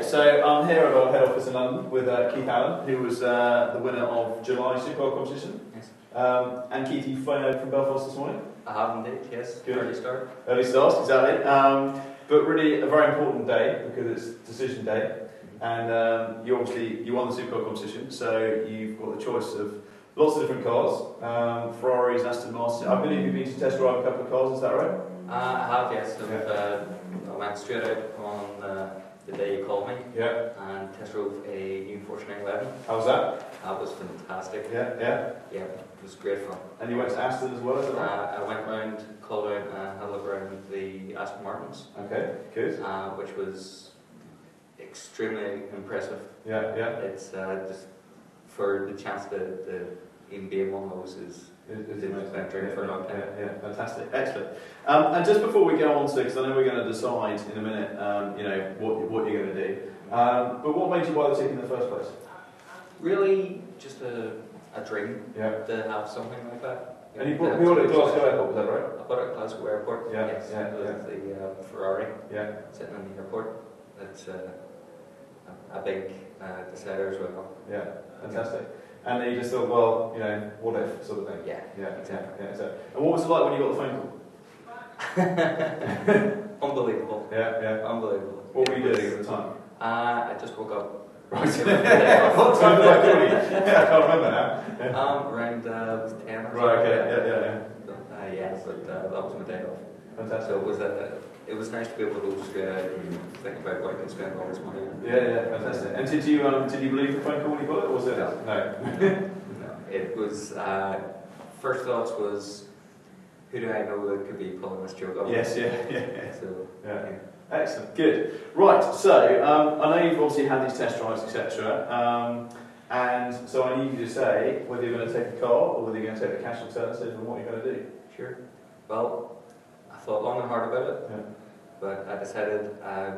So I'm here at our head office in London with uh, Keith Allen, who was uh, the winner of July Supercar competition. Yes. Um, and Keith, you flown over from Belfast this morning. I have indeed, yes. Good. Early start. Early start, exactly. Um, but really a very important day because it's decision day. And um, you obviously you won the Supercar competition, so you've got the choice of lots of different cars, um, Ferraris, Aston Martin. I believe you've been to test drive a couple of cars. Is that right? Uh, I have, yes. Yeah. Uh, straight out on uh, the day you called me Yeah. and test drove a new Porsche 911. How was that? That was fantastic. Yeah, yeah. Yeah, it was great fun. And you went to Aston as well, is? Uh, I went round, called out and had a look around the Aston Martins, Okay, good. uh, which was extremely impressive. Yeah, yeah. It's uh, just for the chance to, to in one of those is amazing. been training for a long time. Yeah, yeah, fantastic, excellent. Um, and just before we go on to, because I know we're going to decide in a minute, um, you know, what, what you're going to do. Um, but what made you buy the ticket in the first place? really just a, a dream Yeah. to have something like that. And you bought, you bought it at Glasgow Airport, was that right? I bought it at Glasgow Airport. Yeah, yes, yeah, yeah. the uh, Ferrari Yeah. sitting in the airport. It's uh, a, big uh, decider as well. Yeah, fantastic. And then you just thought, well, you know, what if, sort of thing. Yeah, Yeah, exactly. Yeah, exactly. And what was it like when you got the phone call? Unbelievable, Yeah, yeah. unbelievable. What were you doing at the time? Uh, I just woke up. Right. what time did I call you? Yeah, I can't remember now. Yeah. Um, around uh, was ten. Right, okay, something. yeah, yeah, Uh, yeah, but uh, that was my day off. Yeah. Fantastic. So it was uh, it was nice to be able to straight out and think about what I can spend all this money on. Yeah, yeah, fantastic. And did you um, did you believe the phone call when you got it, or was it No. no? No, it was uh, first thoughts was who do I know that could be pulling this joke off? Yes, yeah, yeah, yeah. So yeah. Excellent, good. Right, so um, I know you've obviously had these test drives, etc. Um, and so I need you to say whether you're going to take a car or whether you're going to take the cash alternative and what you're going to do. sure. Well, thought long and hard about it, Yeah. but I decided uh,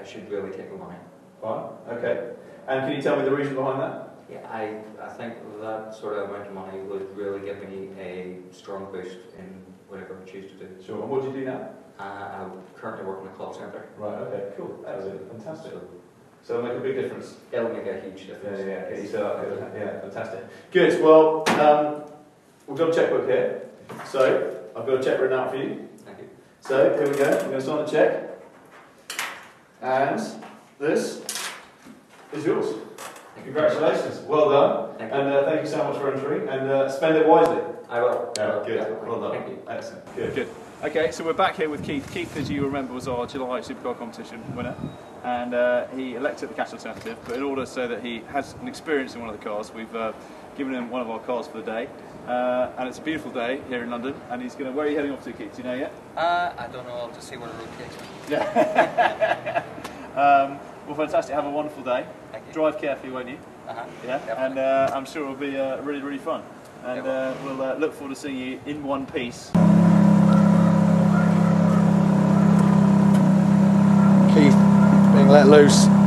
I should really take the money. Fine, okay. And can you tell me the reason behind that? Yeah, I, I think that sort of amount of money would really give me a strong boost in whatever I choose to do. Sure. And what do you do now? Uh, I'm currently working in a call centre. Right, okay, cool. Excellent, fantastic. So So it'll make a big difference. it'll make a huge Yeah, difference. yeah, you set up. Yeah, fantastic. Good. Well, um, we've got a checkbook here. So I've got a check written out for you. Thank you. So here we go. I'm going to sign the check. And this is yours. Thank you. Congratulations. Well done. Thank. And uh, thank you so much for entering. And uh, spend it wisely. I will. I Yeah, will, good. definitely. Well done. Thank you. Excellent. Good. Good. Okay, so we're back here with Keith. Keith, as you remember, was our July Supercar competition winner, and uh, he elected the cash alternative. But in order so that he has an experience in one of the cars, we've uh, given him one of our cars for the day. Uh, and it's a beautiful day here in London, and he's going to. Where are you heading off to, Keith? Do you know yet? Uh, I don't know. I'll just see where the road takes me. Yeah. um, well, fantastic. Have a wonderful day. Thank you. Drive carefully, won't you? Uh-huh. Yeah. Definitely. And uh, I'm sure it'll be uh, really, really fun. And uh, we'll uh, look forward to seeing you in one piece. Loose